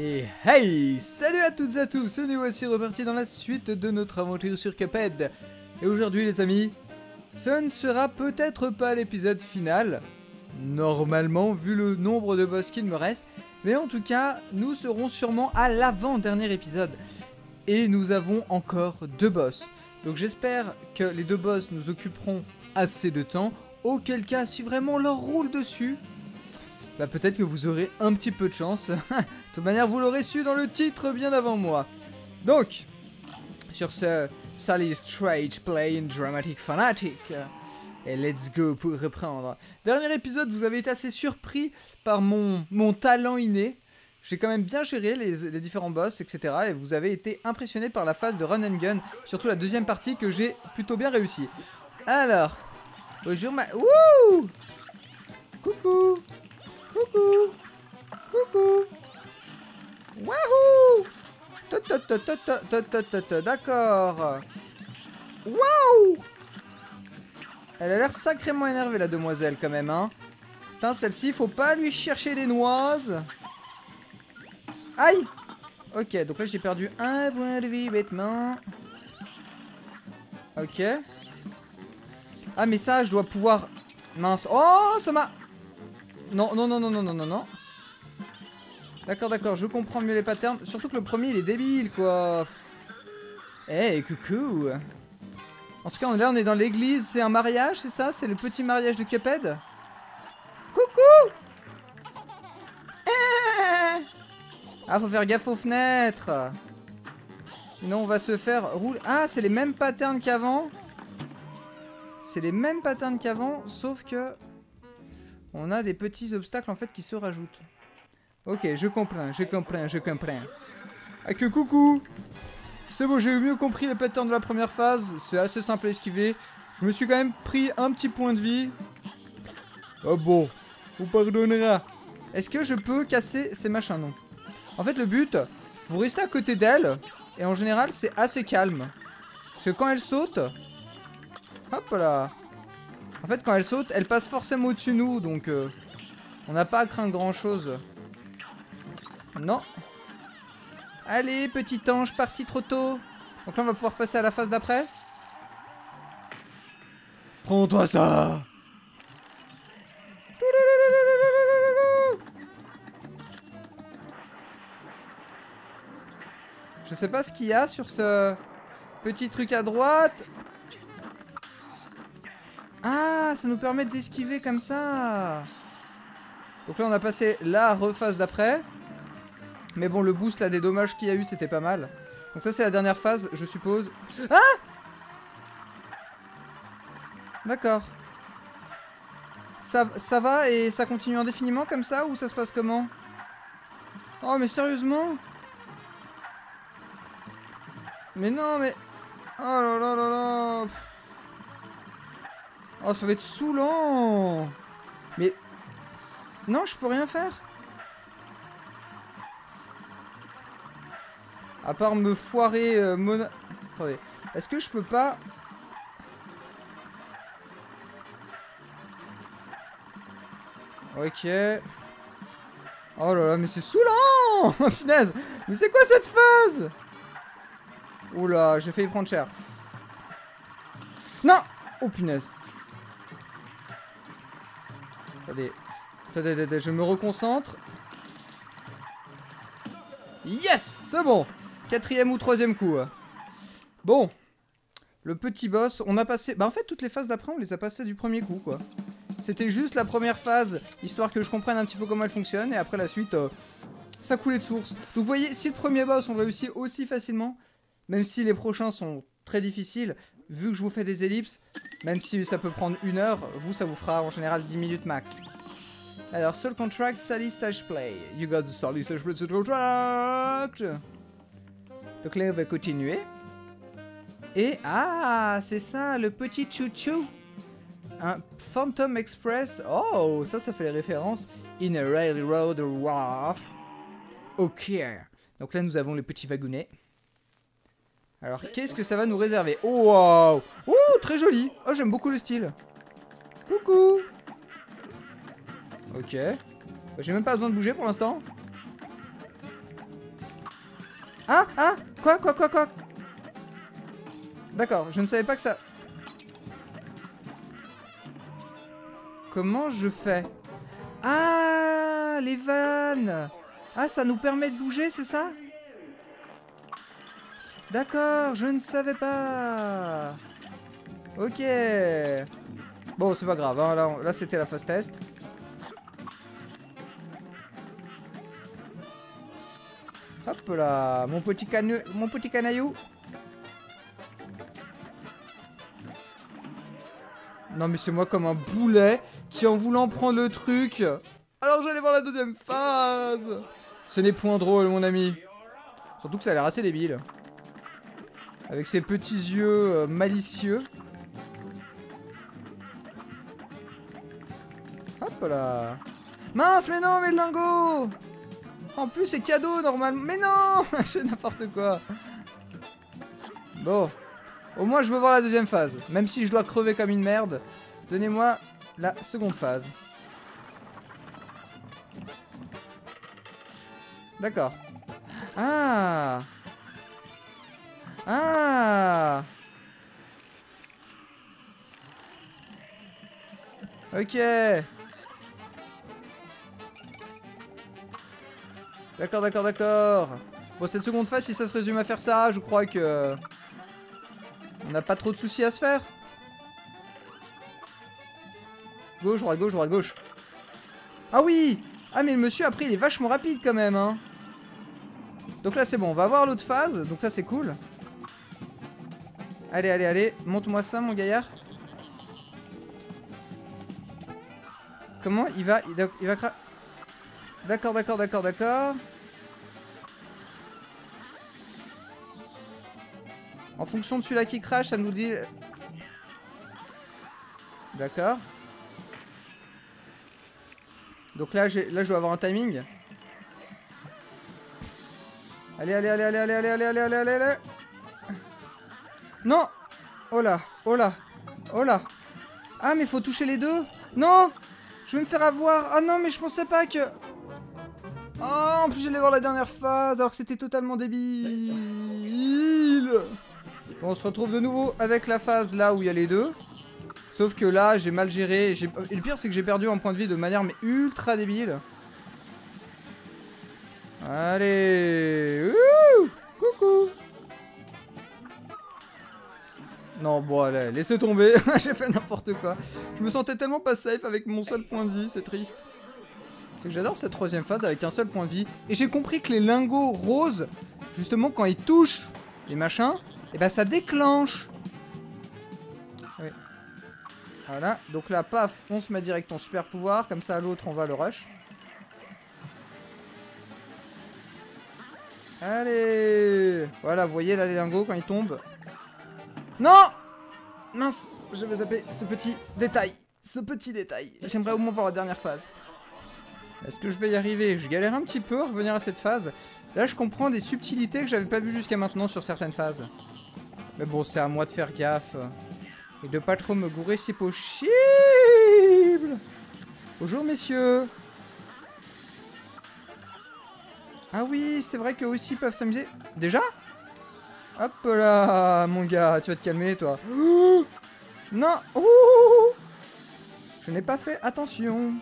Et hey Salut à toutes et à tous, nous voici repartis dans la suite de notre aventure sur Cuphead. Et aujourd'hui les amis, ce ne sera peut-être pas l'épisode final, normalement vu le nombre de boss qu'il me reste, mais en tout cas, nous serons sûrement à l'avant-dernier épisode. Et nous avons encore deux boss. Donc j'espère que les deux boss nous occuperont assez de temps, auquel cas si vraiment leur roule dessus, bah peut-être que vous aurez un petit peu de chance. de toute manière, vous l'aurez su dans le titre bien avant moi. Donc, sur ce, Sally Strange Play Dramatic Fanatic. Et let's go pour reprendre. Dernier épisode, vous avez été assez surpris par mon, mon talent inné. J'ai quand même bien géré les, les, différents boss, etc. Et vous avez été impressionné par la phase de run and gun, surtout la deuxième partie que j'ai plutôt bien réussi. Alors, bonjour ma... Wouh Coucou Coucou. Coucou. D'accord. Waouh. Elle a l'air sacrément énervée la demoiselle quand même hein. Putain celle-ci faut pas lui chercher les noises. Aïe. Ok donc là j'ai perdu un point de vie bêtement. Ok. Ah mais ça je dois pouvoir Mince. Oh ça m'a non, non, non, non, non, non, non, non. D'accord, d'accord, je comprends mieux les patterns. Surtout que le premier, il est débile, quoi. Eh, coucou En tout cas, là, on est dans l'église. C'est un mariage, c'est ça? C'est le petit mariage de Cuphead? Coucou Ah, faut faire gaffe aux fenêtres Sinon, on va se faire rouler... Ah, c'est les mêmes patterns qu'avant C'est les mêmes patterns qu'avant, sauf que on a des petits obstacles en fait qui se rajoutent. Ok, je comprends, je comprends, je comprends. Ah que coucou C'est bon, j'ai mieux compris les patterns de la première phase. C'est assez simple à esquiver. Je me suis quand même pris un petit point de vie. Oh bon, vous pardonnera. Est-ce que je peux casser ces machins Non? En fait, le but, vous restez à côté d'elle. Et en général, c'est assez calme. Parce que quand elle saute... Hop là en fait, quand elle saute, elle passe forcément au-dessus de nous, donc euh, on n'a pas à craindre grand-chose. Non. Allez, petit ange, parti trop tôt. Donc là, on va pouvoir passer à la phase d'après. Prends-toi ça Je sais pas ce qu'il y a sur ce petit truc à droite. Ah, ça nous permet d'esquiver comme ça. Donc là, on a passé la rephase d'après. Mais bon, le boost là des dommages qu'il y a eu, c'était pas mal. Donc ça, c'est la dernière phase, je suppose. Ah D'accord. Ça, ça va et ça continue indéfiniment comme ça ou ça se passe comment? Oh, mais sérieusement? Mais non, mais... Oh là là là là Oh, ça va être saoulant Mais... Non, je peux rien faire À part me foirer euh, mon... Attendez. Est-ce que je peux pas... Ok. Oh là là, mais c'est saoulant Finesse Mais c'est quoi cette phase? Oula, j'ai failli prendre cher. Non Oh punaise Je me reconcentre. Yes C'est bon Quatrième ou troisième coup. Bon. Le petit boss, on a passé... Bah en fait, toutes les phases d'après, on les a passées du premier coup, quoi. C'était juste la première phase, histoire que je comprenne un petit peu comment elle fonctionne, et après la suite, euh, ça coulait de source. Donc vous voyez, si le premier boss, on réussit aussi facilement, même si les prochains sont très difficiles, vu que je vous fais des ellipses, même si ça peut prendre une heure, vous, ça vous fera en général 10 minutes max. Alors, Soul Contract, Sally Stage Play. You got the Sally Stage Play Contract. Donc là, on va continuer. Et, ah, c'est ça, le petit chouchou. Un Phantom Express. Oh, ça, ça fait les références. In a railroad war. Ok. Donc là, nous avons le petit wagonnet. Alors, qu'est-ce que ça va nous réserver? Oh, wow Ouh, très joli! Oh, j'aime beaucoup le style. Coucou! Ok. J'ai même pas besoin de bouger pour l'instant. Ah Ah! Quoi Quoi Quoi Quoi? D'accord, je ne savais pas que ça... Comment je fais? Ah Les vannes! Ah, ça nous permet de bouger, c'est ça? D'accord, je ne savais pas Ok Bon, c'est pas grave, hein, là, c'était la phase test. Hop là, mon petit, canu mon petit canaillou. Non mais c'est moi comme un boulet qui en voulant prendre le truc. Alors j'allais voir la deuxième phase. Ce n'est point drôle mon ami. Surtout que ça a l'air assez débile. Avec ses petits yeux euh, malicieux. Hop là. Mince mais non mais le lingot En plus c'est cadeau normalement. Mais non Je n'importe quoi. Bon. Au moins, je veux voir la deuxième phase. Même si je dois crever comme une merde, donnez-moi la seconde phase. D'accord. Ah Ah Ok D'accord, d'accord, d'accord. Bon, cette seconde phase, si ça se résume à faire ça, je crois que... On n'a pas trop de soucis à se faire. Gauche, droite, gauche, droite, gauche. Ah oui Ah mais le monsieur après il est vachement rapide quand même hein. Donc là c'est bon, on va voir l'autre phase, donc ça c'est cool. Allez, allez, allez, monte-moi ça mon gaillard. Comment il va Il, va D'accord, d'accord, d'accord, d'accord. En fonction de celui-là qui crache, ça nous dit... D'accord. Donc là, là, je dois avoir un timing. Allez, allez, allez, allez, allez, allez, allez, allez, allez, allez, Non Oh là, oh là, oh là. Ah, mais faut toucher les deux Non Je vais me faire avoir. Ah non, mais je pensais pas que... Oh, en plus j'allais voir la dernière phase alors que c'était totalement débile. On se retrouve de nouveau avec la phase là où il y a les deux. Sauf que là, j'ai mal géré. Et le pire, c'est que j'ai perdu un point de vie de manière mais ultra débile. Allez Coucou Non, bon, allez, laissez tomber. j'ai fait n'importe quoi. Je me sentais tellement pas safe avec mon seul point de vie, c'est triste. C'est que j'adore cette troisième phase avec un seul point de vie. Et j'ai compris que les lingots roses, justement, quand ils touchent les machins, et eh ben ça déclenche. Oui. Voilà, donc là, paf, on se met direct en super pouvoir, comme ça l'autre on va le rush. Allez Voilà, vous voyez là les lingots quand ils tombent. Non Mince, je vais zapper ce petit détail. Ce petit détail. J'aimerais au moins voir la dernière phase. Est-ce que je vais y arriver? Je galère un petit peu à revenir à cette phase. Là, je comprends des subtilités que j'avais pas vues jusqu'à maintenant sur certaines phases. Mais bon, c'est à moi de faire gaffe. Et de pas trop me gourer si possible. Bonjour, messieurs. Ah oui, c'est vrai qu'eux aussi peuvent s'amuser. Déjà? Hop là, mon gars, tu vas te calmer, toi. non Je n'ai pas fait attention.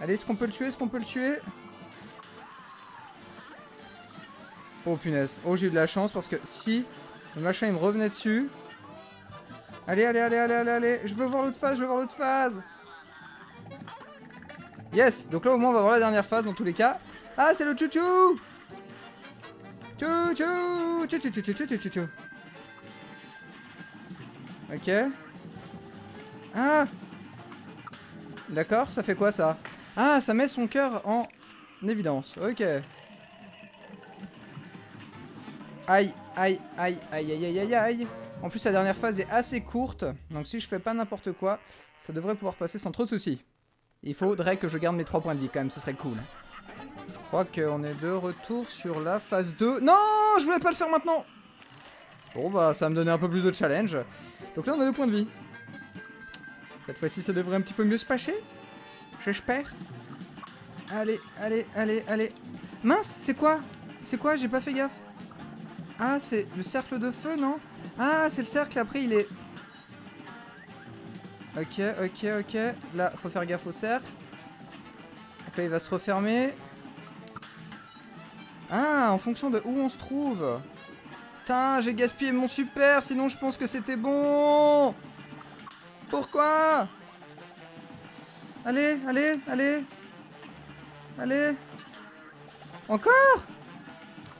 Allez, est-ce qu'on peut le tuer Est-ce qu'on peut le tuer? Oh punaise. Oh, j'ai eu de la chance parce que si le machin, il me revenait dessus. Allez, allez, allez, allez, allez, allez. Je veux voir l'autre phase, je veux voir l'autre phase. Yes Donc là, au moins, on va voir la dernière phase dans tous les cas. Ah, c'est le chouchou Chouchou, chouchou, chouchou. Ok. Ah D'accord, ça fait quoi, ça? Ah, ça met son cœur en évidence. Ok. Aïe, aïe, aïe, aïe, aïe, aïe, aïe, aïe. En plus, la dernière phase est assez courte. Donc si je fais pas n'importe quoi, ça devrait pouvoir passer sans trop de soucis. Il faudrait que je garde mes 3 points de vie quand même, ce serait cool. Je crois qu'on est de retour sur la phase 2. Non Je voulais pas le faire maintenant Bon bah ça va me donner un peu plus de challenge. Donc là on a 2 points de vie. Cette fois-ci ça devrait un petit peu mieux se passer. J'espère. Allez, allez, allez, allez. Mince, c'est quoi? C'est quoi? J'ai pas fait gaffe. Ah, c'est le cercle de feu, non? Ah, c'est le cercle, après il est... Ok, ok, ok. Là, faut faire gaffe au cercle. Donc là, il va se refermer. Ah, en fonction de où on se trouve. Putain, j'ai gaspillé mon super, sinon je pense que c'était bon. Pourquoi? Allez, allez, allez. Allez. Encore?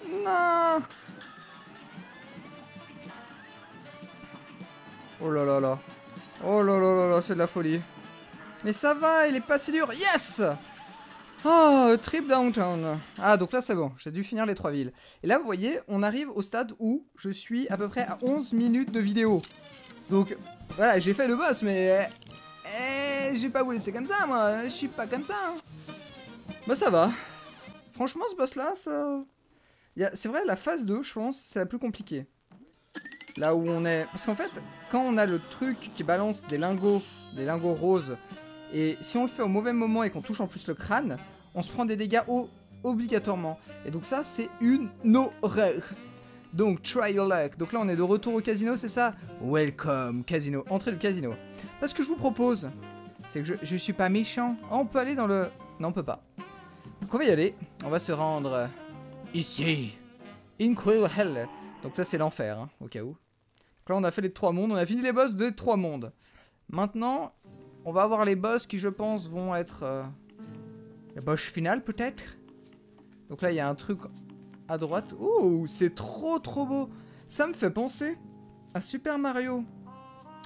Non Oh là là là. Oh là là là là, c'est de la folie. Mais ça va, il est pas si dur. Yes Oh, trip downtown. Ah, donc là, c'est bon. J'ai dû finir les trois villes. Et là, vous voyez, on arrive au stade où je suis à peu près à 11 minutes de vidéo. Donc, voilà, j'ai fait le boss, mais... Eh, j'ai pas vous laisser comme ça, moi. Je suis pas comme ça. Hein. Bah, ça va. Franchement, ce boss-là, ça... C'est vrai, la phase 2, je pense, c'est la plus compliquée. Là où on est... Parce qu'en fait, quand on a le truc qui balance des lingots, des lingots roses, et si on le fait au mauvais moment et qu'on touche en plus le crâne, on se prend des dégâts obligatoirement. Et donc ça, c'est une horreur. Donc, try your luck. Donc là, on est de retour au casino, c'est ça? Welcome, casino. Entrez le casino. Là, ce que je vous propose, c'est que je, je suis pas méchant. Oh, on peut aller dans le... Non, on peut pas. Donc on va y aller. On va se rendre ici. In Quill Hell. Donc ça, c'est l'enfer, hein, au cas où. Donc là, on a fait les trois mondes. On a fini les boss des trois mondes. Maintenant, on va avoir les boss qui, je pense, vont être... Euh, le boss final, peut-être? Donc là, il y a un truc à droite. Oh, c'est trop, trop beau Ça me fait penser à Super Mario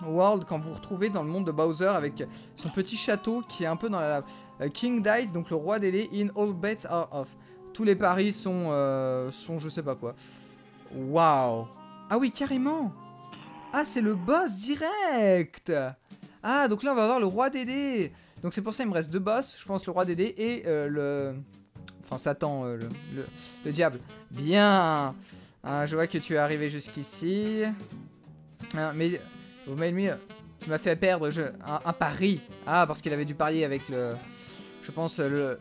World, quand vous retrouvez dans le monde de Bowser avec son petit château qui est un peu dans la... Euh, King dies, donc le roi des laits, in all bets are off. Tous les paris sont, euh, sont je sais pas quoi. Waouh Ah oui, carrément Ah, c'est le boss direct ah, donc là, on va avoir le roi dés. Donc c'est pour ça qu'il me reste deux boss, je pense le roi des dés et euh, le... Enfin, Satan, euh, le, diable. Bien ah, Je vois que tu es arrivé jusqu'ici. Ah, mais vous m'avez. Tu m'as fait perdre un, pari. Ah, parce qu'il avait dû parier avec le... Je pense le,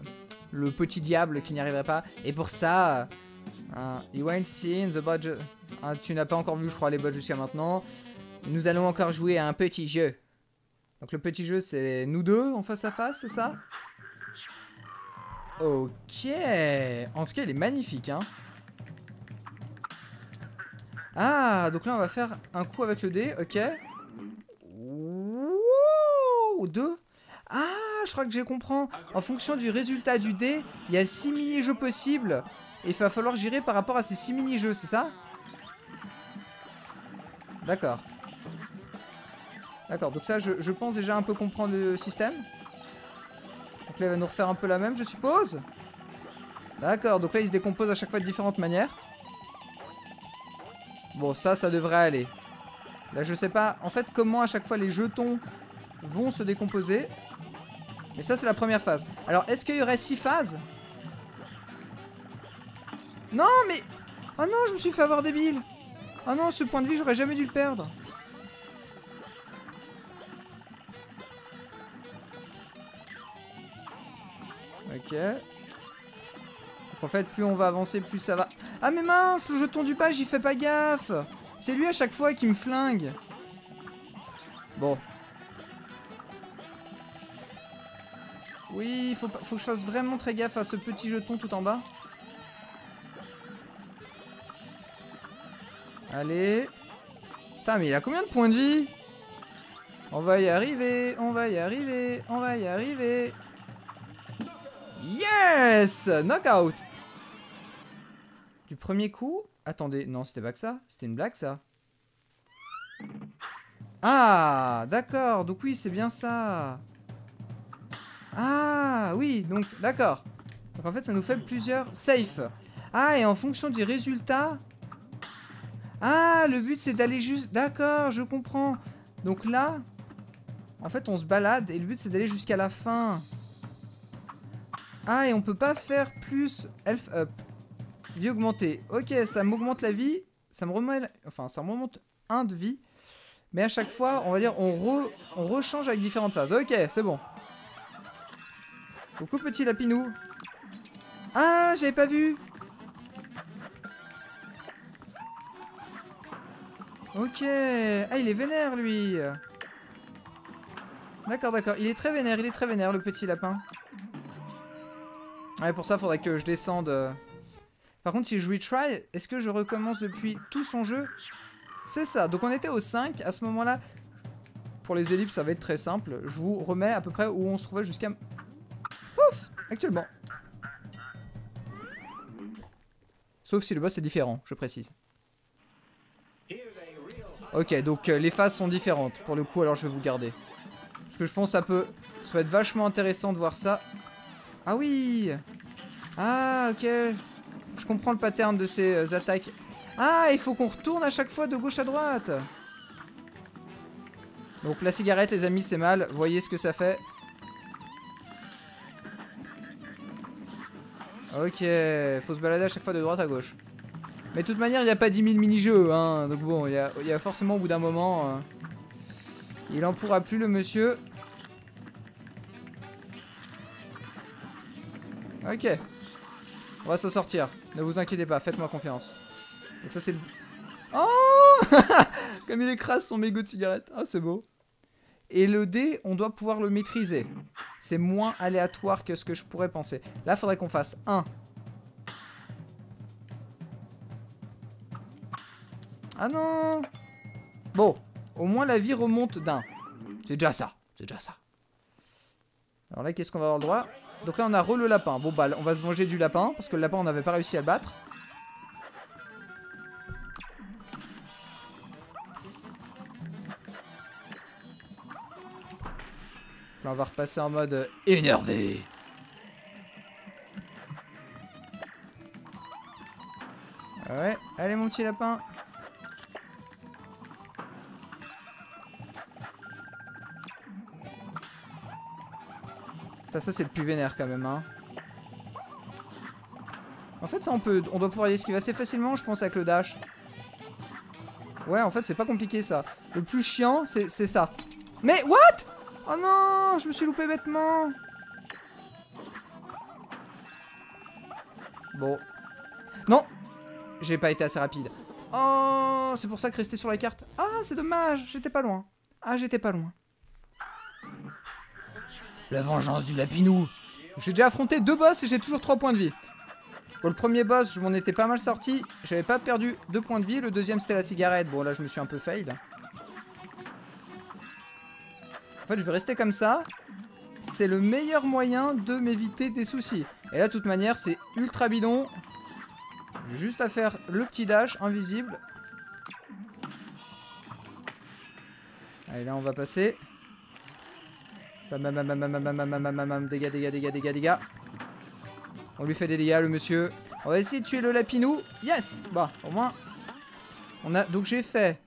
petit diable qui n'y arriverait pas. Et pour ça... You ain't seen the budget. tu n'as pas encore vu, je crois, les bots jusqu'à maintenant. Nous allons encore jouer à un petit jeu. Donc le petit jeu, c'est nous deux en face à face, c'est ça? Ok. En tout cas, il est magnifique, hein. Ah, donc là, on va faire un coup avec le dé, ok. Ouh, deux. Ah, je crois que j'ai compris. En fonction du résultat du dé, il y a six mini-jeux possibles. Et il va falloir gérer par rapport à ces six mini-jeux, c'est ça? D'accord. D'accord, donc ça, je, pense déjà un peu comprendre le système. Donc là, il va nous refaire un peu la même, je suppose. D'accord, donc là, il se décompose à chaque fois de différentes manières. Bon, ça, ça devrait aller. Là, je sais pas, en fait, comment à chaque fois les jetons vont se décomposer. Mais ça, c'est la première phase. Alors, est-ce qu'il y aurait six phases? Non, mais... Oh non, je me suis fait avoir débile Oh non, ce point de vie, j'aurais jamais dû le perdre. Ok. en fait, plus on va avancer, plus ça va... Ah mais mince, le jeton du page, j'y fais pas gaffe C'est lui à chaque fois qui me flingue. Bon. Oui, faut, faut que je fasse vraiment très gaffe à ce petit jeton tout en bas. Allez. Putain, mais il a combien de points de vie? On va y arriver, on va y arriver, on va y arriver. Yes Knockout Du premier coup Attendez, non, c'était pas que ça. C'était une blague, ça. Ah, d'accord. Donc oui, c'est bien ça. Ah, oui, donc, d'accord. Donc en fait, ça nous fait plusieurs safe. Ah, et en fonction du résultat... Ah, le but, c'est d'aller juste... D'accord, je comprends. Donc là, en fait, on se balade et le but, c'est d'aller jusqu'à la fin. Ah, et on peut pas faire plus health up. Vie augmentée. Ok, ça m'augmente la vie. Ça me remet... Enfin, ça me remonte un de vie. Mais à chaque fois, on va dire, on, re, on rechange avec différentes phases. Ok, c'est bon. Coucou petit lapinou. Ah, j'avais pas vu. Ok. Ah, il est vénère, lui. D'accord, d'accord. Il est très vénère, il est très vénère, le petit lapin. Ouais, pour ça, faudrait que je descende. euh. Par contre, si je retry, est-ce que je recommence depuis tout son jeu? C'est ça. Donc, on était au 5. À ce moment-là, pour les ellipses, ça va être très simple. Je vous remets à peu près où on se trouvait jusqu'à... Pouf Actuellement. Sauf si le boss est différent, je précise. Ok, donc euh, les phases sont différentes. Pour le coup, alors je vais vous garder. Parce que je pense que ça peut, ça peut être vachement intéressant de voir ça. Ah oui Ah, ok. Je comprends le pattern de ces euh, attaques. Ah, il faut qu'on retourne à chaque fois de gauche à droite. Donc la cigarette, les amis, c'est mal. Voyez ce que ça fait. Ok, faut se balader à chaque fois de droite à gauche. Mais de toute manière, il n'y a pas 10 000 mini-jeux, hein. Donc bon, il y a, forcément au bout d'un moment... euh, il en pourra plus, le monsieur. Ok. On va s'en sortir. Ne vous inquiétez pas, faites-moi confiance. Donc ça, c'est le... Oh Comme il écrase son mégot de cigarette. Ah, c'est beau. Et le dé, on doit pouvoir le maîtriser. C'est moins aléatoire que ce que je pourrais penser. Là, faudrait qu'on fasse 1. Ah non Bon, au moins la vie remonte d'un. C'est déjà ça, c'est déjà ça. Alors là, qu'est-ce qu'on va avoir le droit? Donc là, on a re le lapin. Bon bah, on va se venger du lapin, parce que le lapin, on n'avait pas réussi à le battre. Là, on va repasser en mode euh, énervé. Ouais, allez mon petit lapin. Ça c'est le plus vénère quand même, hein. En fait, ça on peut, on doit pouvoir y esquiver assez facilement, je pense, avec le dash. Ouais, en fait, c'est pas compliqué ça. Le plus chiant, c'est c'est ça. Mais what? Oh non, je me suis loupé bêtement. Bon. Non J'ai pas été assez rapide. Oh, c'est pour ça que rester sur la carte. Ah, c'est dommage, j'étais pas loin. Ah, j'étais pas loin. La vengeance du lapinou. J'ai déjà affronté deux boss et j'ai toujours 3 points de vie. Pour le premier boss, je m'en étais pas mal sorti. J'avais pas perdu 2 points de vie. Le deuxième, c'était la cigarette. Bon, là, je me suis un peu fail. En fait, je vais rester comme ça. C'est le meilleur moyen de m'éviter des soucis. Et là, de toute manière, c'est ultra bidon. Juste à faire le petit dash invisible. Allez, là, on va passer. Bam, dégâts, dégâts, dégâts, dégâts, dégâts. On lui fait des dégâts, le monsieur. On va essayer de tuer le lapinou. Yes Bah, au moins. On a... Donc j'ai fait...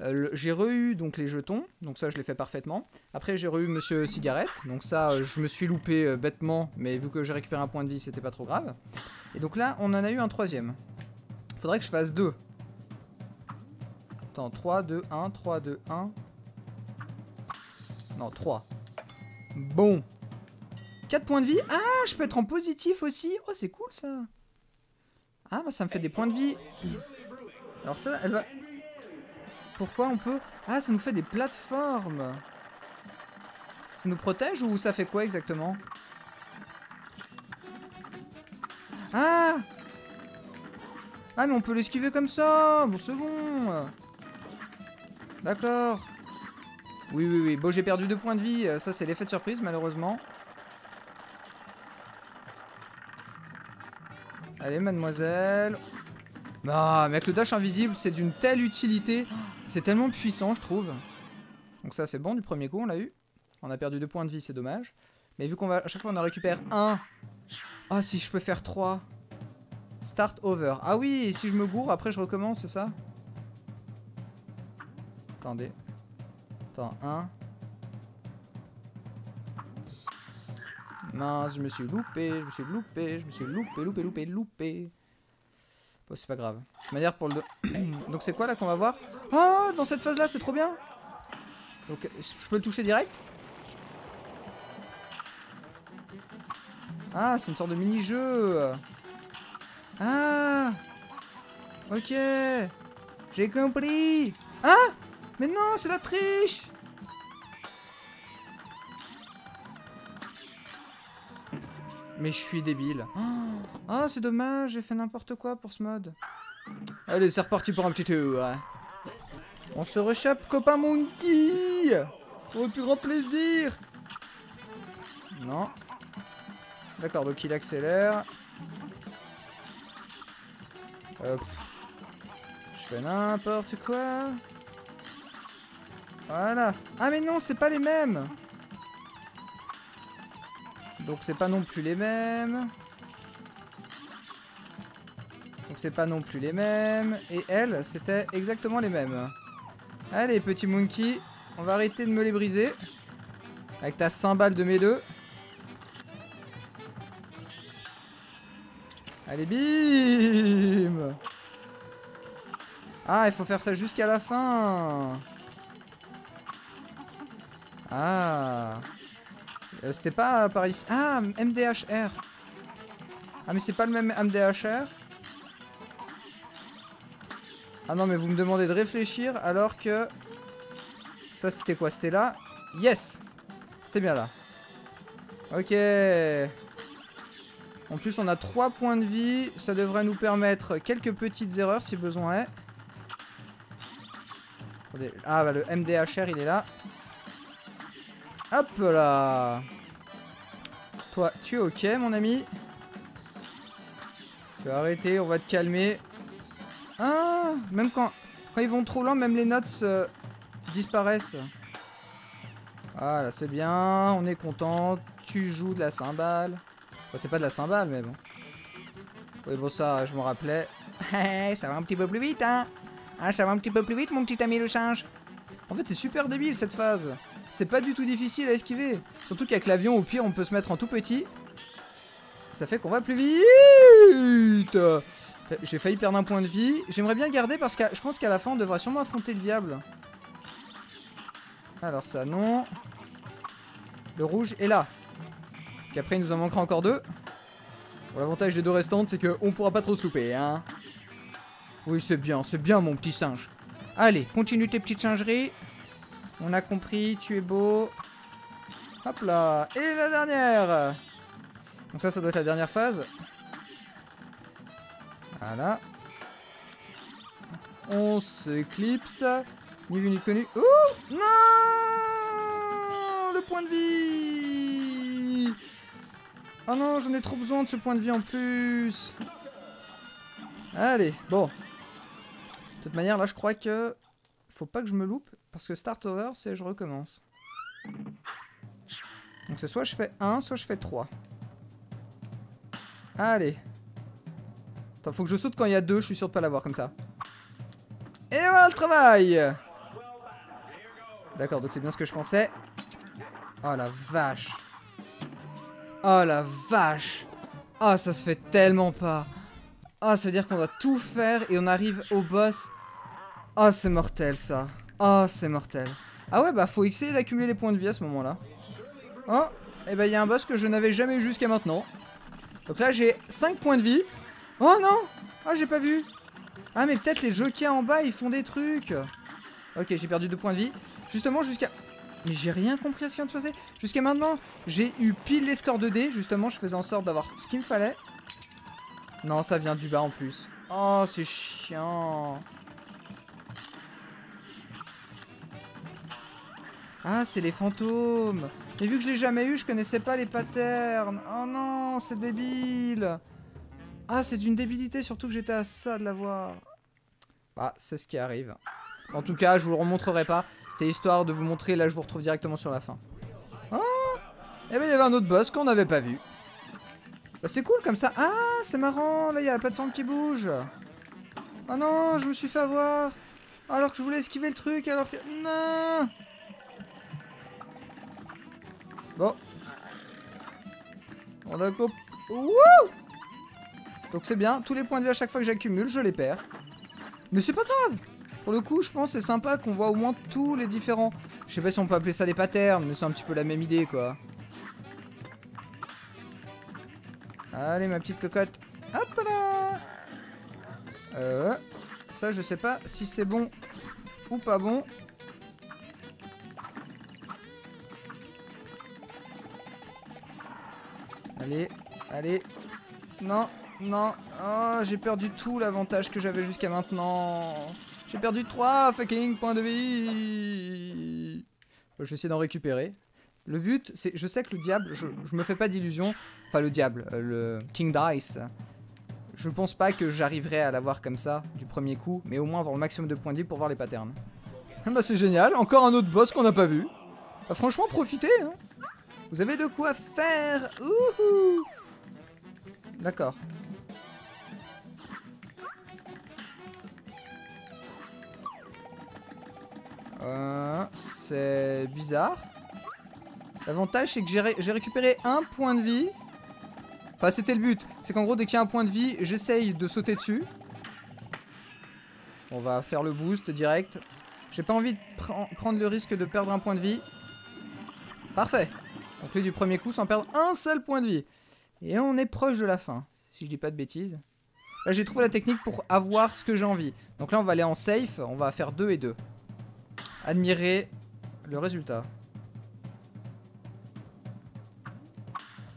euh, j'ai re-eu donc les jetons, donc ça je l'ai fait parfaitement. Après j'ai re-eu Monsieur Cigarette, donc ça euh, je me suis loupé euh, bêtement, mais vu que j'ai récupéré un point de vie c'était pas trop grave. Et donc là on en a eu un troisième. Faudrait que je fasse deux. Attends, 3, 2, 1, 3, 2, 1. Non, 3. Bon. 4 points de vie. Ah, je peux être en positif aussi. Oh, c'est cool ça. Ah, bah ça me fait des points de vie. Alors ça, elle va... Pourquoi on peut... Ah, ça nous fait des plateformes. Ça nous protège ou ça fait quoi exactement? Ah Ah, mais on peut l'esquiver comme ça Bon, c'est bon D'accord. Oui, oui, oui. Bon, j'ai perdu deux points de vie. euh, Ça, c'est l'effet de surprise, malheureusement. Allez, mademoiselle. Ah, mais avec le dash invisible, c'est d'une telle utilité. C'est tellement puissant, je trouve. Donc ça, c'est bon, du premier coup, on l'a eu. On a perdu deux points de vie, c'est dommage. Mais vu qu'on va... À chaque fois, on en récupère un. Ah, si je peux faire trois. Start over. Ah oui, si je me gourre, après je recommence, c'est ça? Attendez. Attends, un. Mince, je me suis loupé, je me suis loupé, je me suis loupé, loupé, loupé, loupé. Bon, c'est pas grave. De manière, pour le... Donc c'est quoi là qu'on va voir? Oh, dans cette phase-là, c'est trop bien. Donc, je peux le toucher direct? Ah, c'est une sorte de mini-jeu. Ah. Ok. J'ai compris. Ah Mais non, c'est la triche Mais je suis débile. Ah, c'est dommage, j'ai fait n'importe quoi pour ce mode. Allez, c'est reparti pour un petit tour. On se rechappe, copain monkey le plus grand plaisir Non. D'accord, donc il accélère. Hop. Je fais n'importe quoi. Voilà. Ah mais non, c'est pas les mêmes donc c'est pas non plus les mêmes. Donc c'est pas non plus les mêmes. Et elle, c'était exactement les mêmes. Allez, petit monkey. On va arrêter de me les briser. Avec ta cymbale de mes deux. Allez, bim Ah, il faut faire ça jusqu'à la fin. Ah euh, c'était pas par ici. Ah, MDHR. Ah, mais c'est pas le même MDHR Ah non, mais vous me demandez de réfléchir alors que... Ça, c'était quoi? C'était là? Yes C'était bien là. Ok. En plus, on a 3 points de vie. Ça devrait nous permettre quelques petites erreurs si besoin est. Ah, bah le MDHR, il est là. Hop là Toi, tu es ok, mon ami Tu vas arrêter, on va te calmer. Ah Même quand, quand ils vont trop loin, même les notes euh, disparaissent. Voilà, c'est bien, on est content. Tu joues de la cymbale. Enfin, c'est pas de la cymbale, mais bon. Oui, bon, ça, je me rappelais. ça va un petit peu plus vite, hein Ah, ça va un petit peu plus vite, mon petit ami le singe. En fait, c'est super débile, cette phase. C'est pas du tout difficile à esquiver. Surtout qu'avec l'avion, au pire, on peut se mettre en tout petit. Ça fait qu'on va plus vite J'ai failli perdre un point de vie. J'aimerais bien garder parce que je pense qu'à la fin, on devra sûrement affronter le diable. Alors ça, non. Le rouge est là. Qu'après, il nous en manquera encore deux. L'avantage des deux restantes, c'est qu'on pourra pas trop se louper, hein. Oui, c'est bien, c'est bien, mon petit singe. Allez, continue tes petites singeries. On a compris, tu es beau. Hop là. Et la dernière. Donc ça, ça doit être la dernière phase. Voilà. On s'éclipse. Ni vu ni connu. Oh Non Le point de vie Oh non, j'en ai trop besoin de ce point de vie en plus. Allez, bon. De toute manière, là, je crois que... Faut pas que je me loupe. Parce que start over, c'est je recommence. Donc c'est soit je fais 1, soit je fais 3. Allez. Attends, faut que je saute quand il y a 2, je suis sûr de pas l'avoir comme ça. Et voilà le travail D'accord, donc c'est bien ce que je pensais. Oh la vache. Oh la vache. Oh, ça se fait tellement pas. Oh, ça veut dire qu'on doit tout faire et on arrive au boss. Oh, c'est mortel ça. Oh, c'est mortel. Ah ouais, bah faut essayer d'accumuler des points de vie à ce moment-là. Oh, et eh bah il y a un boss que je n'avais jamais eu jusqu'à maintenant. Donc là, j'ai 5 points de vie. Oh non Ah, j'ai pas vu. Ah, mais peut-être les jokers en bas, ils font des trucs. Ok, j'ai perdu 2 points de vie. Justement, jusqu'à... Mais j'ai rien compris à ce qui vient de se passer. Jusqu'à maintenant, j'ai eu pile les scores de dés. Justement, je faisais en sorte d'avoir ce qu'il me fallait. Non, ça vient du bas en plus. Oh, c'est chiant. Ah, c'est les fantômes. Mais vu que je l'ai jamais eu, je connaissais pas les patterns. Oh non, c'est débile. Ah, c'est d'une débilité, surtout que j'étais à ça de l'avoir. Ah, c'est ce qui arrive. En tout cas, je vous le remontrerai pas. C'était histoire de vous montrer. Là, je vous retrouve directement sur la fin. Et eh ben, il y avait un autre boss qu'on n'avait pas vu. Bah, c'est cool comme ça. Ah, c'est marrant. Là, il y a la plateforme qui bouge. Oh non, je me suis fait avoir. Alors que je voulais esquiver le truc, alors que... Non Bon. On a cop... Wouh Donc c'est bien, tous les points de vie à chaque fois que j'accumule, je les perds. Mais c'est pas grave Pour le coup, je pense c'est sympa qu'on voit au moins tous les différents... Je sais pas si on peut appeler ça des patterns, mais c'est un petit peu la même idée, quoi. Allez, ma petite cocotte. Hop là Euh... Ça, je sais pas si c'est bon coup pas bon. Allez, allez. Non, non. Oh, j'ai perdu tout l'avantage que j'avais jusqu'à maintenant. J'ai perdu 3 fucking points de vie. Je vais essayer d'en récupérer. Le but, c'est... Je sais que le diable, je, je me fais pas d'illusions. Enfin, le diable, euh, le King Dice. Je pense pas que j'arriverai à l'avoir comme ça, du premier coup. Mais au moins avoir le maximum de points de vie pour voir les patterns. Ah bah c'est génial, encore un autre boss qu'on n'a pas vu. Bah, franchement, profitez. Hein. Vous avez de quoi faire. Ouhou D'accord. Euh, c'est bizarre. L'avantage, c'est que j'ai récupéré un point de vie. Enfin, c'était le but. C'est qu'en gros, dès qu'il y a un point de vie, j'essaye de sauter dessus. On va faire le boost direct. J'ai pas envie de prendre le risque de perdre un point de vie. Parfait. On fait du premier coup sans perdre un seul point de vie. Et on est proche de la fin, si je dis pas de bêtises. Là, j'ai trouvé la technique pour avoir ce que j'ai envie. Donc là, on va aller en safe. On va faire 2 et 2. Admirer le résultat.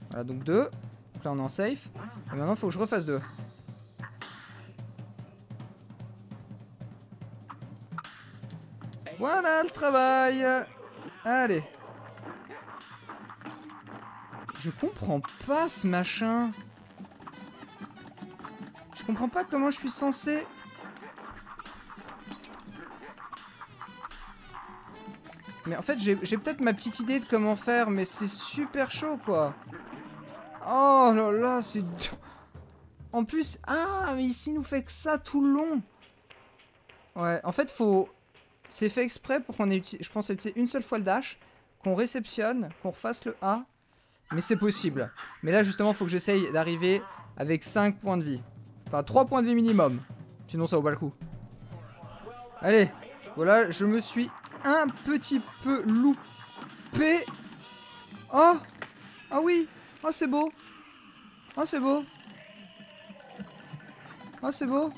Voilà, donc 2. Donc là, on est en safe. Et maintenant, il faut que je refasse 2. Voilà le travail Allez Je comprends pas ce machin. Je comprends pas comment je suis censé... Mais en fait, j'ai peut-être ma petite idée de comment faire, mais c'est super chaud, quoi. Oh là là, c'est... En plus... Ah, mais ici, il nous fait que ça tout le long. Ouais, en fait, faut... C'est fait exprès pour qu'on ait... Je pense utiliser une seule fois le dash, qu'on réceptionne, qu'on refasse le A. Mais c'est possible. Mais là, justement, faut que j'essaye d'arriver avec 5 points de vie. Enfin, 3 points de vie minimum. Sinon, ça vaut pas le coup. Allez, voilà, je me suis un petit peu loupé. Oh Ah oui Oh, c'est beau Oh, c'est beau Oh, c'est beau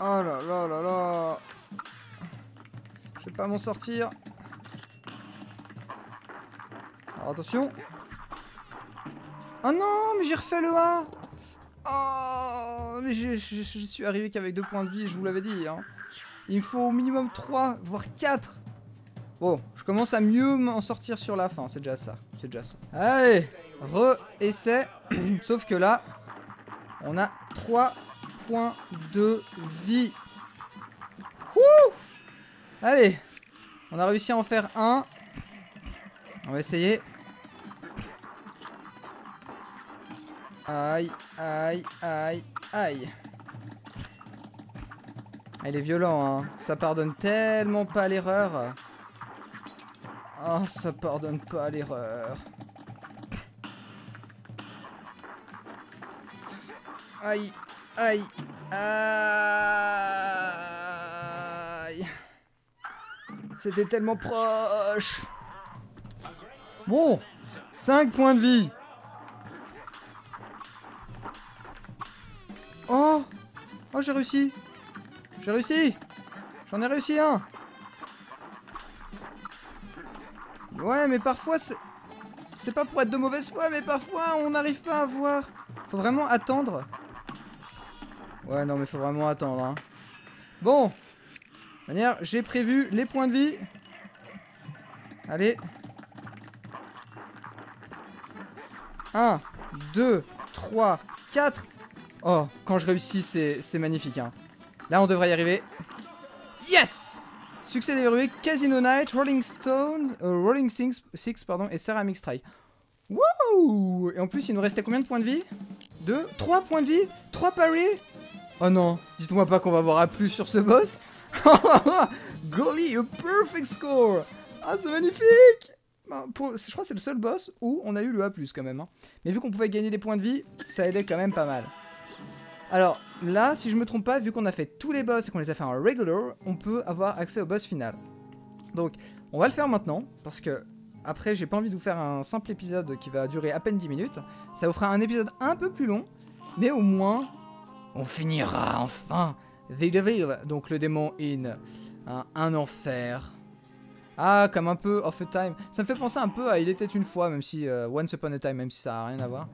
Oh là là là là Je vais pas m'en sortir. Attention. Oh non, mais j'ai refait le A Oh Mais je suis arrivé qu'avec deux points de vie, je vous l'avais dit. Hein. Il me faut au minimum 3, voire 4. Bon, je commence à mieux m'en sortir sur la fin, c'est déjà ça. C'est déjà ça. Allez, re-essai. Sauf que là, on a 3 points de vie. Wouh Allez, on a réussi à en faire un. On va essayer. Aïe, aïe, aïe, aïe. Il est violent, hein. Ça pardonne tellement pas l'erreur. Oh, ça pardonne pas l'erreur. Aïe, aïe, aïe. C'était tellement proche. Bon, 5 points de vie. Oh, j'ai réussi j'ai réussi J'en ai réussi un Ouais, mais parfois, c'est... C'est pas pour être de mauvaise foi, mais parfois, on n'arrive pas à voir. Faut vraiment attendre. Ouais, non, mais faut vraiment attendre, hein. Bon. manière, j'ai prévu les points de vie. Allez. 1, 2, 3, 4. Oh, quand je réussis, c'est magnifique, hein. Là, on devrait y arriver. Yes Succès déverrouillé, Casino Night, Rolling Stones, euh, Rolling Six, Six pardon, et Ceramic Strike. Wouh Et en plus, il nous restait combien de points de vie? 2 3 points de vie? 3 paris? Oh non, dites-moi pas qu'on va avoir A+, sur ce boss Golly, a perfect score Ah, c'est magnifique bah, Je crois que c'est le seul boss où on a eu le A+, quand même. Hein. Mais vu qu'on pouvait gagner des points de vie, ça aidait quand même pas mal. Alors là, si je me trompe pas, vu qu'on a fait tous les boss et qu'on les a fait en regular, on peut avoir accès au boss final. Donc on va le faire maintenant, parce que après j'ai pas envie de vous faire un simple épisode qui va durer à peine 10 minutes. Ça vous fera un épisode un peu plus long, mais au moins on finira enfin The Devil, donc le démon in. Un, un enfer. Ah, comme un peu Off a Time. Ça me fait penser un peu à Il était une fois, même si euh, Once Upon a Time, même si ça n'a rien à voir.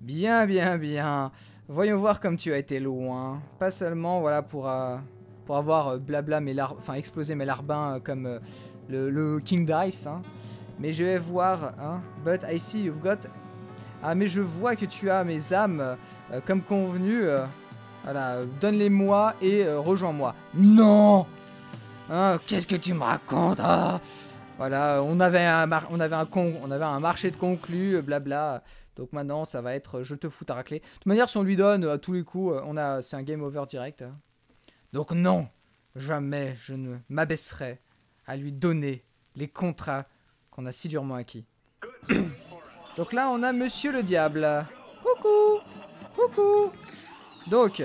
Bien, bien, bien. Voyons voir comme tu as été loin. Pas seulement, voilà, pour, euh, pour avoir euh, blabla mes enfin exploser mes larbins euh, comme le, King Dice, hein. Mais je vais voir, hein. But I see you've got... Ah, mais je vois que tu as mes âmes, comme convenu. voilà, donne-les-moi et rejoins-moi. Non Hein, Qu'est-ce que tu me racontes ah? Voilà, on avait un, on avait un, con- on avait un marché de conclu, euh, blabla. Donc maintenant, ça va être je te fous ta raclée. De toute manière, si on lui donne euh, à tous les coups, euh, on a, c'est un game over direct. hein. Donc non, jamais je ne m'abaisserai à lui donner les contrats qu'on a si durement acquis. Donc là, on a Monsieur le Diable. Coucou Coucou Donc,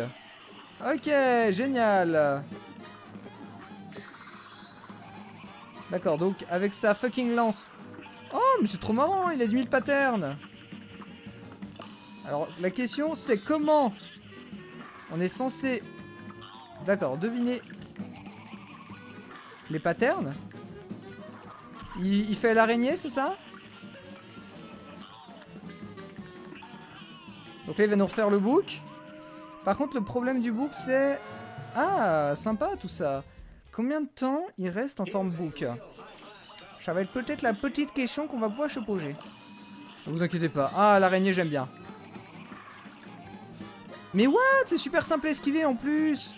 ok, génial. D'accord, donc avec sa fucking lance. Oh, mais c'est trop marrant, il a 10 000 patterns. Alors, la question, c'est comment on est censé... D'accord, deviner les patterns il, fait l'araignée, c'est ça? Donc là, il va nous refaire le book. Par contre, le problème du book, c'est... Ah, sympa tout ça. Combien de temps il reste en forme book Ça va être peut-être la petite question qu'on va pouvoir se poser. Ne vous inquiétez pas. Ah, l'araignée, j'aime bien. Mais what? C'est super simple à esquiver en plus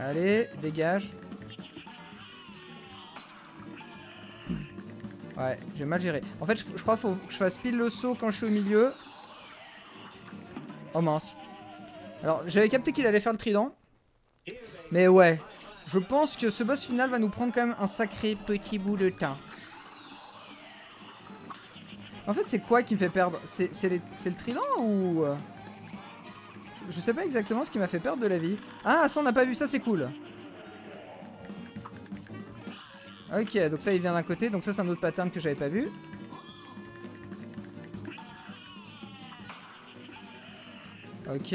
Allez, dégage. Ouais, j'ai mal géré. En fait, je, crois qu'il faut que je fasse pile le saut quand je suis au milieu. Oh mince. Alors, j'avais capté qu'il allait faire le trident. Mais ouais, je pense que ce boss final va nous prendre quand même un sacré petit bout de temps. En fait, c'est quoi qui me fait perdre? C'est le trident ou... euh, je, sais pas exactement ce qui m'a fait perdre de la vie. Ah, ça on n'a pas vu, ça c'est cool. Ok, donc ça il vient d'un côté, donc ça c'est un autre pattern que j'avais pas vu. Ok.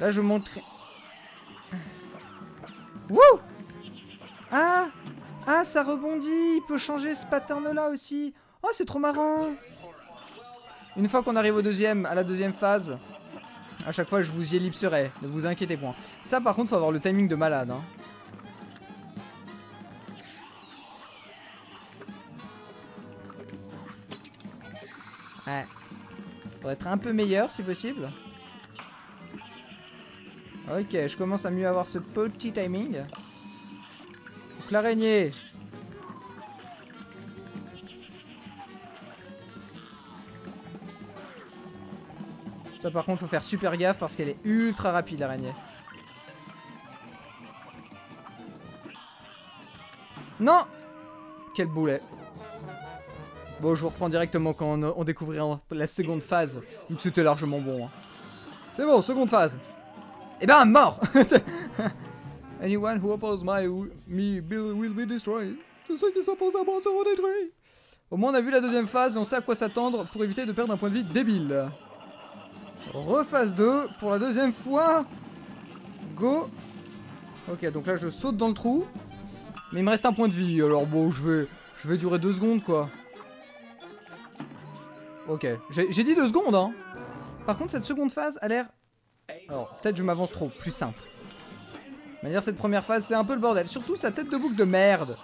Là je montre... Wouh Ah ça rebondit Il peut changer ce pattern là aussi Oh c'est trop marrant Une fois qu'on arrive au deuxième, à la deuxième phase, à chaque fois je vous y ellipserai, ne vous inquiétez point. Ça par contre faut avoir le timing de malade. Hein. Ouais. Faudrait être un peu meilleur si possible. Ok, je commence à mieux avoir ce petit timing. Donc l'araignée. Ça par contre faut faire super gaffe parce qu'elle est ultra rapide l'araignée. Non Quel boulet. Bon, je vous reprends directement quand on, découvrira la seconde phase, que c'était largement bon. hein. C'est bon, seconde phase. Eh ben, mort Anyone who opposes my me will be destroyed. Tous ceux qui s'opposent à moi seront détruits. Au moins, on a vu la deuxième phase et on sait à quoi s'attendre pour éviter de perdre un point de vie débile. Rephase 2 pour la deuxième fois. Go. Ok, donc là, je saute dans le trou. Mais il me reste un point de vie, alors bon, je vais, je vais durer deux secondes, quoi. Ok, j'ai dit deux secondes, hein. Par contre, cette seconde phase a l'air... Alors, peut-être je m'avance trop, plus simple. Manière, cette première phase, c'est un peu le bordel. Surtout sa tête de boucle de merde.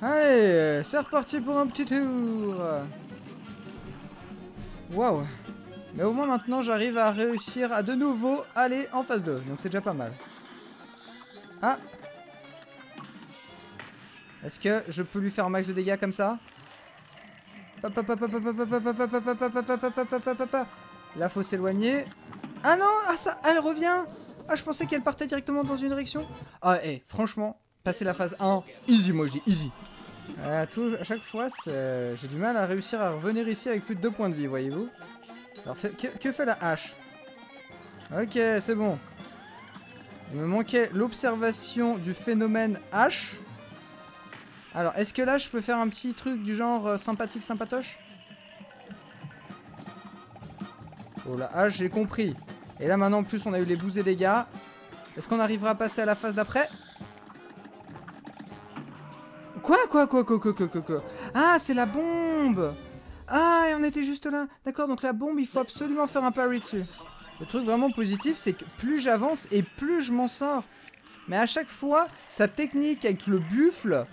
Allez, c'est reparti pour un petit tour. Waouh. Mais au moins maintenant, j'arrive à réussir à de nouveau aller en phase 2. Donc c'est déjà pas mal. Ah. Est-ce que je peux lui faire un max de dégâts comme ça Là, faut s'éloigner. Ah non, ah ça, elle revient. Ah, je pensais qu'elle partait directement dans une direction. Ah, eh, franchement, passer la phase 1, easy, moi je dis easy. À, à chaque fois, j'ai du mal à réussir à revenir ici avec plus de 2 points de vie, voyez-vous. Alors, que, fait la hache Ok, c'est bon. Il me manquait l'observation du phénomène H. Alors, est-ce que là, je peux faire un petit truc du genre euh, sympathique, sympatoche? Oh la hache, j'ai compris. Et là, maintenant, en plus, on a eu les bouses et dégâts. Est-ce qu'on arrivera à passer à la phase d'après? Quoi, quoi, quoi, quoi, quoi, quoi, quoi, quoi? Ah, c'est la bombe Ah, et on était juste là. D'accord, donc la bombe, il faut absolument faire un parry dessus. Le truc vraiment positif, c'est que plus j'avance et plus je m'en sors. Mais à chaque fois, sa technique avec le buffle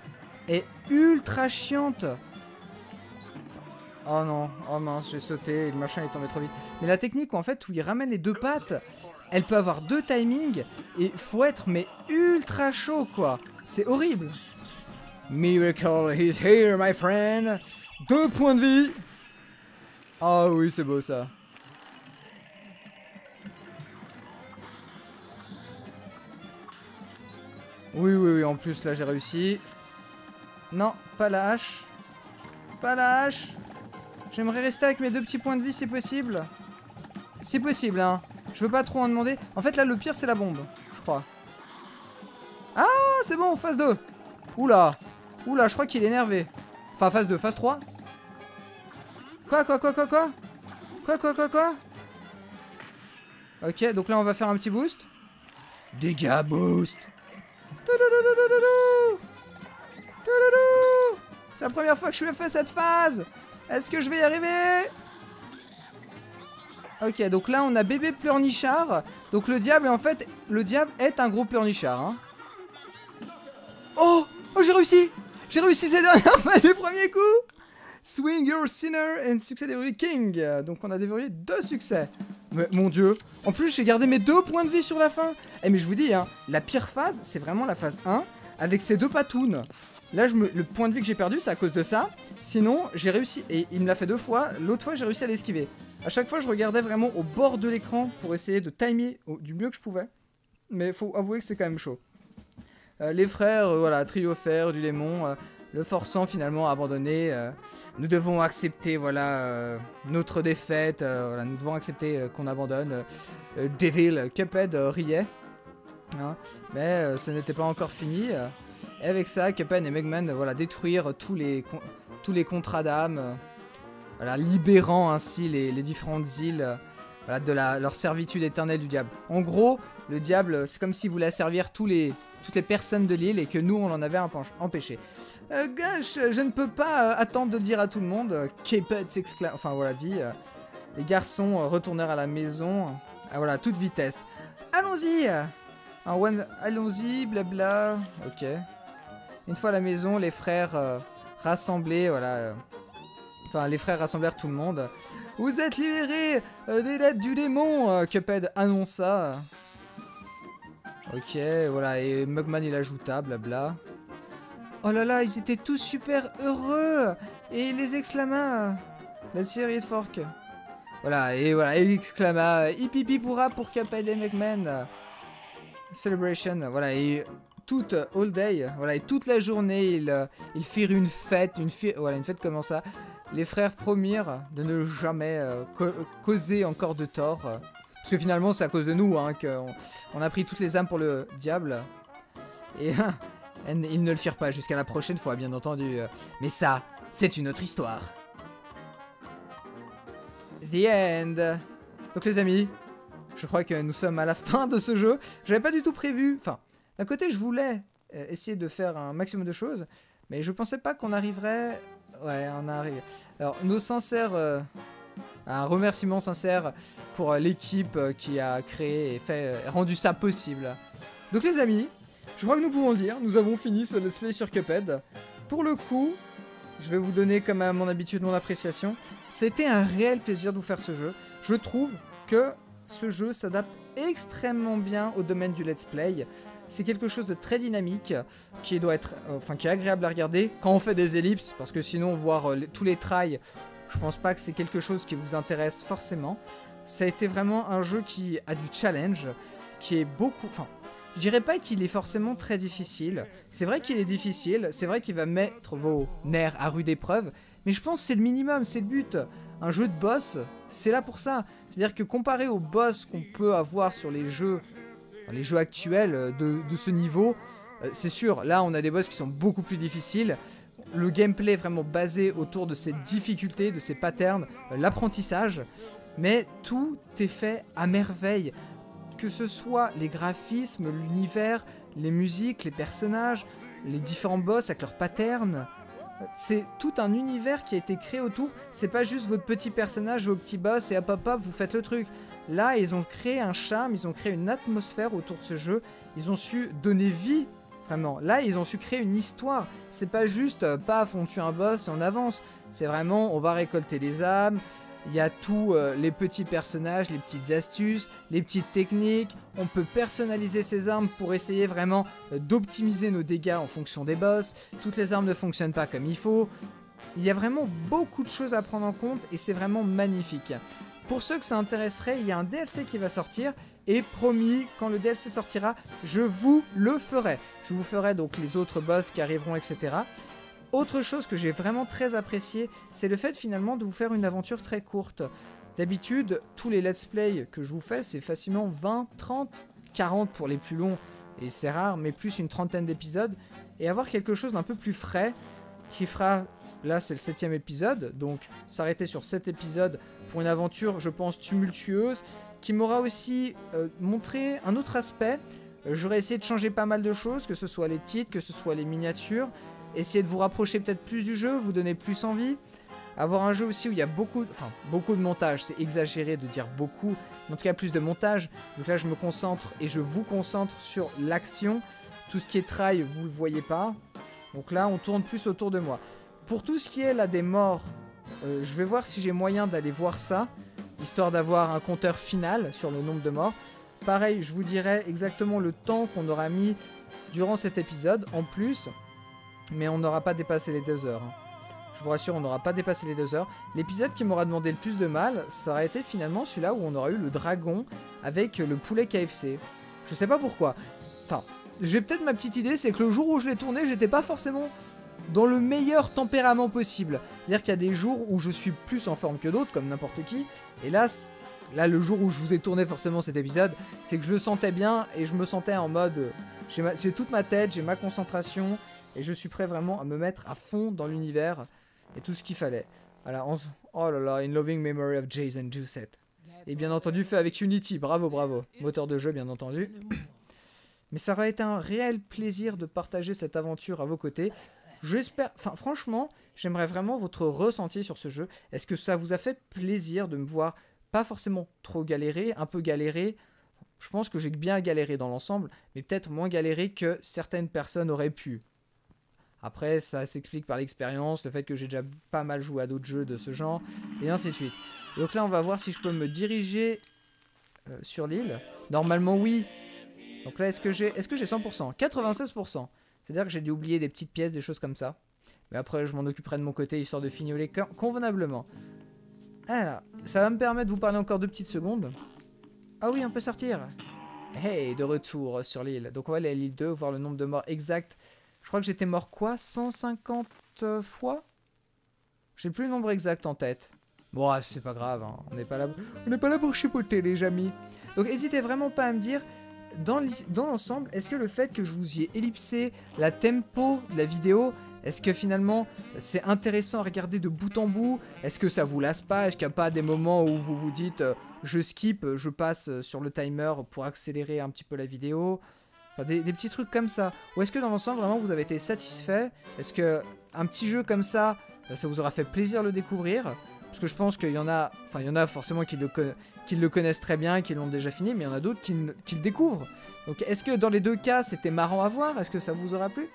est ultra chiante. Oh non, oh mince, j'ai sauté et le machin est tombé trop vite. Mais la technique en fait où il ramène les deux pattes, elle peut avoir deux timings et faut être mais ultra chaud quoi. C'est horrible. Miracle, he's here my friend. Deux points de vie. Ah oui, c'est beau ça. Oui, oui, oui, en plus là j'ai réussi. Non, pas la hache. Pas la hache. J'aimerais rester avec mes deux petits points de vie si possible. C'est possible, hein. Je veux pas trop en demander. En fait, là, le pire, c'est la bombe, je crois. Ah, c'est bon, phase 2. Oula. Oula, je crois qu'il est énervé. Enfin, phase 2, phase 3. Quoi, quoi, quoi, quoi, quoi Quoi, quoi, quoi, quoi Ok, donc là, on va faire un petit boost. Dégâts boost. C'est la première fois que je fais cette phase Est-ce que je vais y arriver Ok, donc là on a bébé pleurnichard. Donc le diable, en fait, le diable est un gros pleurnichard. Hein. Oh Oh, j'ai réussi J'ai réussi cette dernière phase du premier coup Swing your sinner and succès déverrouillé king. Donc on a déverrouillé deux succès. Mon dieu. En plus, j'ai gardé mes deux points de vie sur la fin. Eh mais je vous dis, hein, la pire phase, c'est vraiment la phase 1 avec ces deux patounes. Là, le point de vie que j'ai perdu, c'est à cause de ça. Sinon, j'ai réussi. Et il me l'a fait deux fois. L'autre fois, j'ai réussi à l'esquiver. À chaque fois, je regardais vraiment au bord de l'écran pour essayer de timer du mieux que je pouvais. Mais faut avouer que c'est quand même chaud. Euh, les frères, euh, voilà, trio fer, du démon, euh, le forçant finalement à abandonner. nous devons accepter, voilà, notre défaite. voilà, nous devons accepter qu'on abandonne. Devil, Cuphead riait. Hein. mais ce n'était pas encore fini. Et avec ça, Cuphead et Megman, voilà, détruire tous les, tous les contrats d'âme, voilà, libérant ainsi les, différentes îles de la, leur servitude éternelle du diable. En gros, le diable, c'est comme s'il voulait les, toutes les personnes de l'île et que nous, on en avait empêché. Euh, je ne peux pas euh, attendre de dire à tout le monde, euh, Cuphead s'exclame, enfin voilà, dit, euh, les garçons retournèrent à la maison, ah, voilà, toute vitesse. Allons-y Allons-y, blabla, ok. Une fois à la maison, les frères euh, rassemblés, voilà. Euh, enfin, les frères rassemblèrent tout le monde. Vous êtes libérés euh, des lettres du démon, Cuphead annonça. Ok, voilà, et Mugman il ajouta, blabla. Oh là là, ils étaient tous super heureux Et il les exclama. La série de Fork. Voilà, et voilà, il exclama Hip hip pourra pour Cuphead et Mugman. Celebration, voilà, et toute all day, voilà, et toute la journée, ils, euh, ils firent une fête, une, fête comme ça? Les frères promirent de ne jamais euh, causer encore de tort. parce que finalement, c'est à cause de nous hein, qu'on on a pris toutes les âmes pour le diable. Et ils ne le firent pas jusqu'à la prochaine fois, bien entendu. Mais ça, c'est une autre histoire. The end. Donc les amis, je crois que nous sommes à la fin de ce jeu. J'avais pas du tout prévu, enfin, d'un côté, je voulais euh, essayer de faire un maximum de choses, mais je pensais pas qu'on arriverait. Ouais, on arrive. Alors, nos sincères. Euh, un remerciement sincère pour euh, l'équipe qui a créé et fait, rendu ça possible. Donc, les amis, je crois que nous pouvons le dire, nous avons fini ce let's play sur Cuphead. Pour le coup, je vais vous donner, comme à mon habitude, mon appréciation. C'était un réel plaisir de vous faire ce jeu. Je trouve que ce jeu s'adapte extrêmement bien au domaine du let's play. C'est quelque chose de très dynamique, qui doit être, euh, enfin qui est agréable à regarder quand on fait des ellipses, parce que sinon voir euh, tous les trails, je pense pas que c'est quelque chose qui vous intéresse forcément. Ça a été vraiment un jeu qui a du challenge, qui est beaucoup, enfin, je dirais pas qu'il est forcément très difficile. C'est vrai qu'il est difficile, c'est vrai qu'il va mettre vos nerfs à rude épreuve, mais je pense que c'est le minimum, c'est le but. Un jeu de boss, c'est là pour ça. C'est-à-dire que comparé aux boss qu'on peut avoir sur les jeux les jeux actuels euh, de, ce niveau, Euh, c'est sûr, là on a des boss qui sont beaucoup plus difficiles. Le gameplay est vraiment basé autour de ces difficultés, de ces patterns, euh, l'apprentissage. Mais tout est fait à merveille. Que ce soit les graphismes, l'univers, les musiques, les personnages, les différents boss avec leurs patterns. C'est tout un univers qui a été créé autour. C'est pas juste votre petit personnage, vos petits boss et hop hop, vous faites le truc. Là, ils ont créé un charme, ils ont créé une atmosphère autour de ce jeu. Ils ont su donner vie, vraiment. Là, ils ont su créer une histoire. C'est pas juste, euh, paf, on tue un boss et on avance. C'est vraiment, on va récolter les âmes, il y a tous euh, les petits personnages, les petites astuces, les petites techniques. On peut personnaliser ses armes pour essayer vraiment euh, d'optimiser nos dégâts en fonction des boss. Toutes les armes ne fonctionnent pas comme il faut. Il y a vraiment beaucoup de choses à prendre en compte et c'est vraiment magnifique. Pour ceux que ça intéresserait, il y a un DLC qui va sortir et promis, quand le DLC sortira, je vous le ferai. Je vous ferai donc les autres boss qui arriveront, etc. Autre chose que j'ai vraiment très apprécié, c'est le fait finalement de vous faire une aventure très courte. D'habitude, tous les let's play que je vous fais, c'est facilement 20, 30, 40 pour les plus longs, et c'est rare, mais plus une trentaine d'épisodes, et avoir quelque chose d'un peu plus frais, qui fera, là c'est le septième épisode, donc s'arrêter sur 7 épisodes pour une aventure, je pense, tumultueuse, qui m'aura aussi euh, montré un autre aspect. Euh, j'aurais essayé de changer pas mal de choses, que ce soit les titres, que ce soit les miniatures, Essayez de vous rapprocher peut-être plus du jeu, vous donner plus envie. Avoir un jeu aussi où il y a beaucoup, enfin, beaucoup de montage, c'est exagéré de dire beaucoup, mais en tout cas plus de montage. Donc là je me concentre et je vous concentre sur l'action. Tout ce qui est trail, vous le voyez pas. Donc là on tourne plus autour de moi. Pour tout ce qui est là des morts, euh, je vais voir si j'ai moyen d'aller voir ça, histoire d'avoir un compteur final sur le nombre de morts. Pareil, je vous dirai exactement le temps qu'on aura mis durant cet épisode. En plus, mais on n'aura pas dépassé les deux heures. Hein. Je vous rassure, on n'aura pas dépassé les deux heures. L'épisode qui m'aura demandé le plus de mal, ça aurait été finalement celui-là où on aura eu le dragon avec le poulet KFC. Je sais pas pourquoi. Enfin, j'ai peut-être ma petite idée, c'est que le jour où je l'ai tourné, j'étais pas forcément dans le meilleur tempérament possible. C'est-à-dire qu'il y a des jours où je suis plus en forme que d'autres, comme n'importe qui. Là, là, le jour où je vous ai tourné forcément cet épisode, c'est que je le sentais bien et je me sentais en mode... J'ai toute ma tête, j'ai ma concentration, et je suis prêt vraiment à me mettre à fond dans l'univers et tout ce qu'il fallait. Voilà, oh là là, In Loving Memory of Jason Juset. Et bien entendu fait avec Unity, bravo, bravo. Moteur de jeu, bien entendu. Mais ça va être un réel plaisir de partager cette aventure à vos côtés. J'espère, enfin franchement, j'aimerais vraiment votre ressenti sur ce jeu. Est-ce que ça vous a fait plaisir de me voir pas forcément trop galérer, un peu galérer? Je pense que j'ai bien galéré dans l'ensemble, mais peut-être moins galéré que certaines personnes auraient pu. Après, ça s'explique par l'expérience, le fait que j'ai déjà pas mal joué à d'autres jeux de ce genre, et ainsi de suite. Donc là, on va voir si je peux me diriger euh, sur l'île. Normalement, oui. Donc là, est-ce que j'ai est-ce que j'ai 100% 96%. C'est-à-dire que j'ai dû oublier des petites pièces, des choses comme ça. Mais après, je m'en occuperai de mon côté, histoire de fignoler convenablement. Alors, ça va me permettre de vous parler encore deux petites secondes. Ah oui, on peut sortir. Hey, de retour sur l'île. Donc on va aller à l'île 2, voir le nombre de morts exact je crois que j'étais mort quoi 150 fois? J'ai plus le nombre exact en tête. Bon, ah, c'est pas grave, hein. on n'est pas là, pour chipoter les amis. Donc n'hésitez vraiment pas à me dire, dans l'ensemble, est-ce que le fait que je vous y ai ellipsé la tempo de la vidéo, est-ce que finalement c'est intéressant à regarder de bout en bout? Est-ce que ça vous lasse pas? Est-ce qu'il n'y a pas des moments où vous vous dites euh, je skip, je passe sur le timer pour accélérer un petit peu la vidéo? Enfin, des, petits trucs comme ça. Ou est-ce que dans l'ensemble, vraiment, vous avez été satisfait? Est-ce que un petit jeu comme ça, euh, ça vous aura fait plaisir de le découvrir? Parce que je pense qu'il y en a, enfin, il y en a forcément qui le, connaissent très bien, qui l'ont déjà fini, mais il y en a d'autres qui, qui, le découvrent. Donc, est-ce que dans les deux cas, c'était marrant à voir? Est-ce que ça vous aura plu?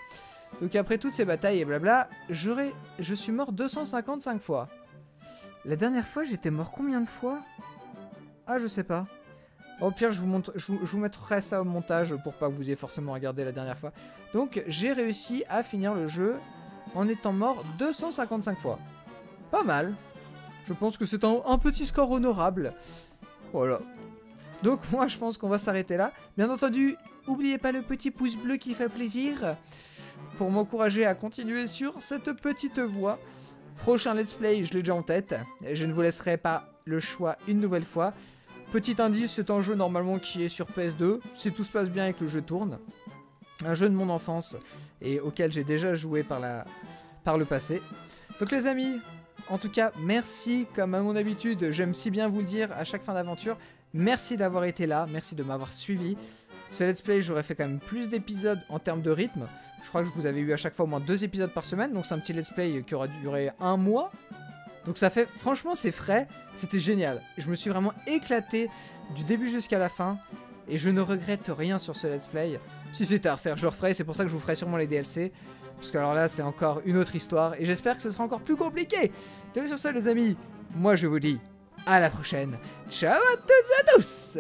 Donc, après toutes ces batailles et blabla, je suis mort 255 fois. La dernière fois, j'étais mort combien de fois? Ah, je sais pas. Au pire, je vous, mettrai ça au montage pour pas que vous ayez forcément regardé la dernière fois. Donc, j'ai réussi à finir le jeu en étant mort 255 fois. Pas mal. Je pense que c'est un, petit score honorable. Voilà. Donc, moi, je pense qu'on va s'arrêter là. Bien entendu, n'oubliez pas le petit pouce bleu qui fait plaisir pour m'encourager à continuer sur cette petite voie. Prochain let's play, je l'ai déjà en tête. Je ne vous laisserai pas le choix une nouvelle fois. Petit indice, c'est un jeu normalement qui est sur PS2. Si tout se passe bien et que le jeu tourne. un jeu de mon enfance et auquel j'ai déjà joué par, le passé. Donc les amis, en tout cas, merci comme à mon habitude, j'aime si bien vous le dire à chaque fin d'aventure. Merci d'avoir été là, merci de m'avoir suivi. Ce let's play, j'aurais fait quand même plus d'épisodes en termes de rythme. Je crois que vous avez eu à chaque fois au moins deux épisodes par semaine, donc c'est un petit let's play qui aura duré un mois. Donc ça fait, franchement, c'est frais, c'était génial. Je me suis vraiment éclaté du début jusqu'à la fin, et je ne regrette rien sur ce let's play. Si c'était à refaire, je le c'est pour ça que je vous ferai sûrement les DLC. Parce que alors là, c'est encore une autre histoire, et j'espère que ce sera encore plus compliqué. Donc sur ça, les amis, moi je vous dis à la prochaine. Ciao à toutes et à tous